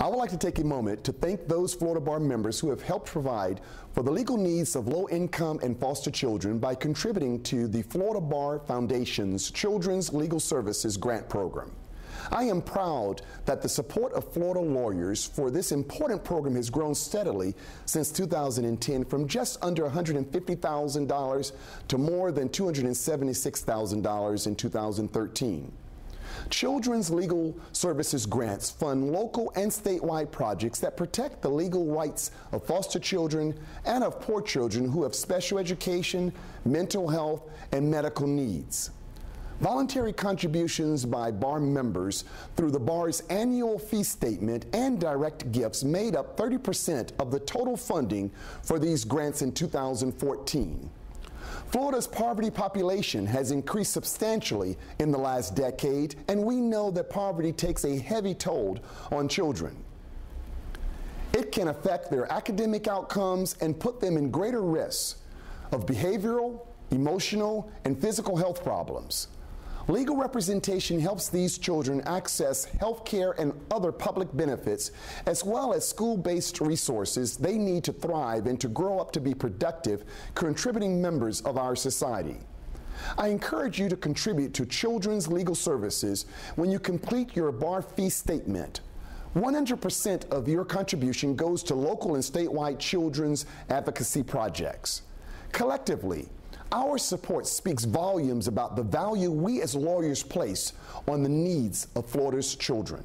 I would like to take a moment to thank those Florida Bar members who have helped provide for the legal needs of low income and foster children by contributing to the Florida Bar Foundation's Children's Legal Services Grant Program. I am proud that the support of Florida lawyers for this important program has grown steadily since 2010 from just under $150,000 to more than $276,000 in 2013. Children's Legal Services grants fund local and statewide projects that protect the legal rights of foster children and of poor children who have special education, mental health, and medical needs. Voluntary contributions by bar members through the bar's annual fee statement and direct gifts made up 30% of the total funding for these grants in 2014. Florida's poverty population has increased substantially in the last decade, and we know that poverty takes a heavy toll on children. It can affect their academic outcomes and put them in greater risk of behavioral, emotional, and physical health problems. Legal representation helps these children access health care and other public benefits, as well as school based resources they need to thrive and to grow up to be productive, contributing members of our society. I encourage you to contribute to Children's Legal Services when you complete your bar fee statement. 100% of your contribution goes to local and statewide children's advocacy projects. Collectively, our support speaks volumes about the value we as lawyers place on the needs of Florida's children.